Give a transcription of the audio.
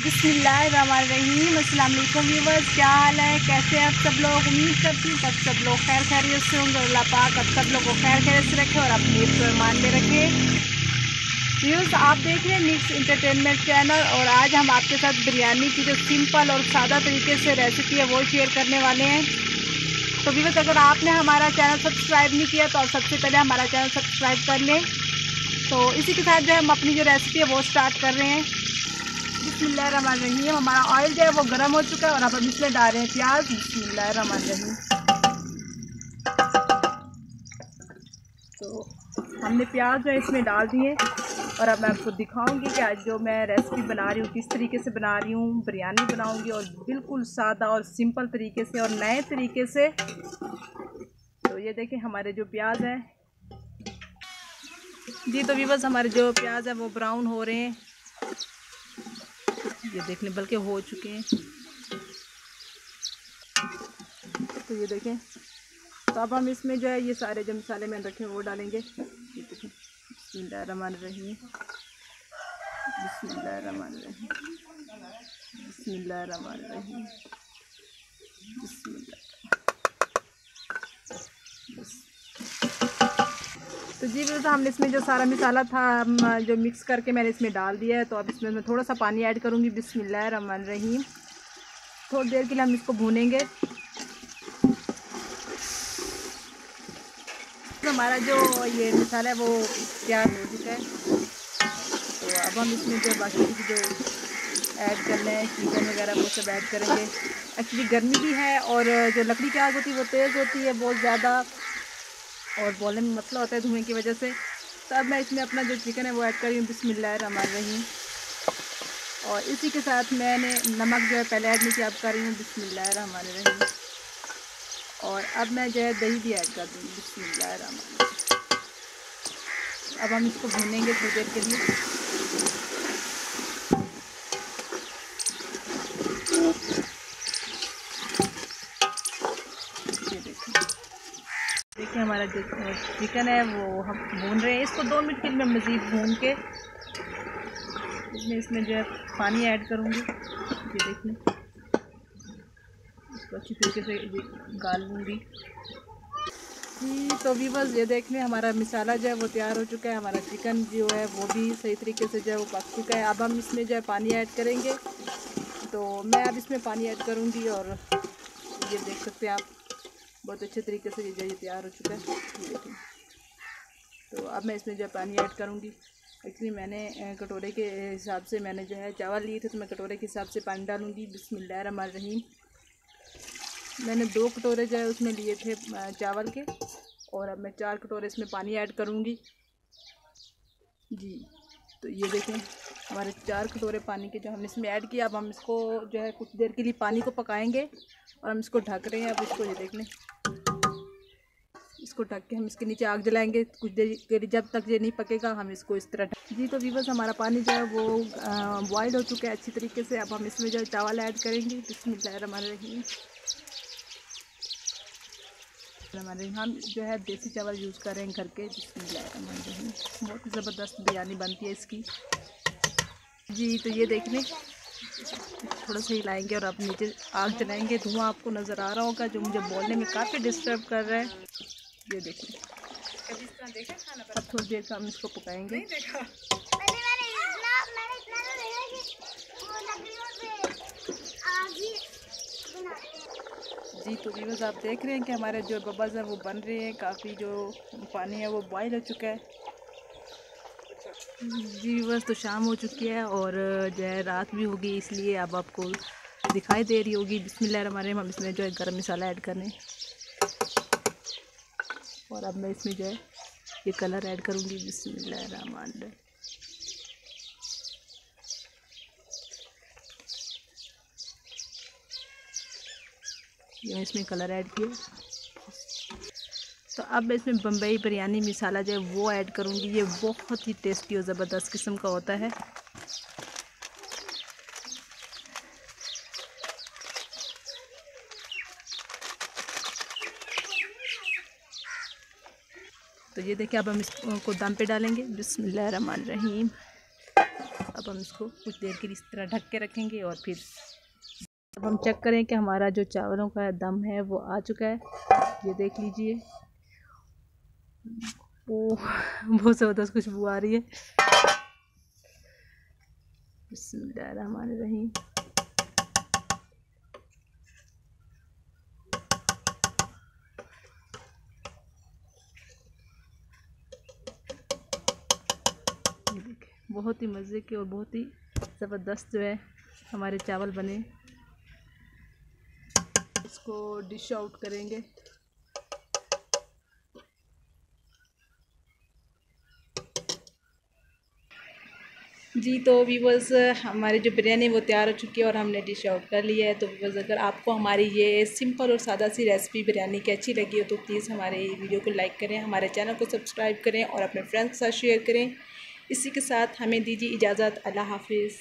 अस्सलाम वालेकुम व्यूवर्स, क्या हाल है? कैसे आप सब लोग? उम्मीद करती हूँ सब सब लोग खैर खैरियत से होंगे अल्लाह पाक अब सब लोग को खैर खैरियत से रखे और अपनी मान में रखे। व्यूज़ आप देख रहे हैं मिक्स इंटरटेनमेंट चैनल और आज हम आपके साथ बिरयानी की जो सिंपल और सादा तरीके से रेसिपी है वो शेयर करने वाले हैं। तो व्यूवर्स, अगर आपने हमारा चैनल सब्सक्राइब नहीं किया तो आप सबसे पहले हमारा चैनल सब्सक्राइब कर लें। तो इसी के साथ जो हम अपनी जो रेसिपी है वो स्टार्ट कर रहे हैं। बिस्मिल्लाहिर्रहमानिर्रहीम। हमारा ऑयल जो है वो गर्म हो चुका है और अब हम इसमें डाल रहे हैं प्याज। बिस्मिल्लाहिर्रहमानिर्रहीम। तो हमने प्याज जो है इसमें डाल दिए और अब मैं आपको दिखाऊँगी कि आज जो मैं रेसिपी बना रही हूँ, किस तरीके से बना रही हूँ, बिरयानी बनाऊँगी और बिल्कुल सादा और सिंपल तरीके से और नए तरीके से। तो ये देखें हमारे जो प्याज है। जी तो भी बस हमारे जो प्याज है वो ब्राउन हो रहे हैं। ये देखने, बल्कि हो चुके हैं। तो ये देखें तो अब हम इसमें जो है, ये सारे जो मसाले मैंने रखे हैं, वो डालेंगे। ये देखें बसमान रही बसमान रही बसमान रही तो जी तो हमने इसमें जो सारा मसाला था जो मिक्स करके मैंने इसमें डाल दिया है तो अब इसमें मैं थोड़ा सा पानी ऐड करूँगी। बिस्मिल्लाह रहीम। थोड़ी देर के लिए हम इसको भूनेंगे। तो हमारा जो ये मसाला है, वो तैयार हो चुका है। तो अब हम इसमें जो बाकी जो ऐड करना है चिकन वगैरह, वो सब ऐड करेंगे। एक्चुअली गर्मी भी है और जो लकड़ी की आग होती है, वो तेज़ होती है, बहुत ज़्यादा। और बॉलन में होता है धुएँ की वजह से। तो अब मैं इसमें अपना जो चिकन है वो ऐड कर रही हूँ रमान रही और इसी के साथ मैंने नमक जो है पहले ऐड नहीं किया, अब कर रही हूँ। बिस्मिल्लाह रही और अब मैं जो है दही भी ऐड कर दूँगी रमान अब हम इसको भूनेंगे थोड़ी देर के लिए देखिए हमारा जो चिकन है, वो हम भून रहे हैं। इसको दो मिनट के लिए मैं मज़ीद भून के इसमें इसमें जो है पानी ऐड करूँगी। ये देखिए। इसको अच्छी तरीके से गाल लूँगी। जी तो बस ये देखने हमारा मिसाला जो है वो तैयार हो चुका है। हमारा चिकन जो है वो भी सही तरीके से जो है वो पक चुका है। अब हम इसमें जो है पानी ऐड करेंगे। तो मैं अब इसमें पानी ऐड करूँगी और ये देख सकते हैं आप। बहुत अच्छे तरीके से ये जो तैयार हो चुका है। देखिए तो अब मैं इसमें जो पानी ऐड करूँगी। एक्चुअली मैंने कटोरे के हिसाब से मैंने जो है चावल लिए थे तो मैं कटोरे के हिसाब से पानी डालूँगी। बिस्मिल्लाह रहीम। मैंने दो कटोरे जो है उसमें लिए थे चावल के। और अब मैं चार कटोरे इसमें पानी ऐड करूँगी। जी तो ये देखें, हमारे चार कटोरे पानी के जो हमने इसमें ऐड किया अब हम इसको जो है कुछ देर के लिए पानी को पकाएँगे। और हम इसको ढक रहे हैं, अब इसको ये देख लें। इसको ढक के हम इसके नीचे आग जलाएँगे। कुछ देर जब तक ये नहीं पकेगा, हम इसको इस तरह जी तो वीवर्स हमारा पानी जो है वो बॉयल हो चुका है अच्छी तरीके से। अब हम इसमें जो है चावल ऐड करेंगे। बिस्मिल्लाहिर्रहमानिर्रहीम हम जो है देसी चावल यूज़ कर रहे हैं घर के बिस्मिल्लाहिर्रहमानिर्रहीम बहुत ज़बरदस्त बिरयानी बनती है इसकी। जी तो ये देख लें थोड़ा सा हिलाएँगे और आप नीचे आग जलाएँगे। धुआँ आपको नज़र आ रहा होगा, जो मुझे बोलने में काफ़ी डिस्टर्ब कर रहा है। ये देखिए अब थोड़ी देर का हम इसको पकाएँगे जी तो व्यूवर्स आप देख रहे हैं कि हमारे जो बबल्स हैं वो बन रहे हैं। काफ़ी जो पानी है वो बॉयल हो चुका है। जी व्यूवर्स तो शाम हो चुकी है और जो है रात भी होगी इसलिए अब आपको दिखाई दे रही होगी। बिस्मिल्लाह हमारे हम इसमें जो है गर्म मसाला ऐड करने। और अब मैं इसमें जो है, ये कलर ऐड करूँगी रहमान ये इसमें कलर ऐड किया। तो अब मैं इसमें बम्बई बिरयानी मसाला जो है, वो ऐड करूँगी। ये बहुत ही टेस्टी और ज़बरदस्त किस्म का होता है। तो ये देखिए, अब हम इसको दम पे डालेंगे। बिस्मिल्लाह रहमान रहीम अब हम इसको कुछ देर के लिए इस तरह ढक के रखेंगे और फिर अब हम चेक करें कि हमारा जो चावलों का दम है, वो आ चुका है। ये देख लीजिए। ओ बहुत ज़बरदस्त खुशबू आ रही है। हमारे रही बहुत ही मज़े के और बहुत ही ज़बरदस्त जो है हमारे चावल बने। इसको डिश आउट करेंगे। जी तो वीवर्स हमारी जो बिरयानी वो तैयार हो चुकी है और हमने डिश आउट कर लिया है। तो वीवर्स अगर आपको हमारी ये सिंपल और सादा सी रेसिपी बिरयानी की अच्छी लगी हो तो प्लीज़ हमारे वीडियो को लाइक करें, हमारे चैनल को सब्सक्राइब करें और अपने फ्रेंड्स के साथ शेयर करें। इसी के साथ हमें दीजिए इजाज़त अल्लाह हाफिज़।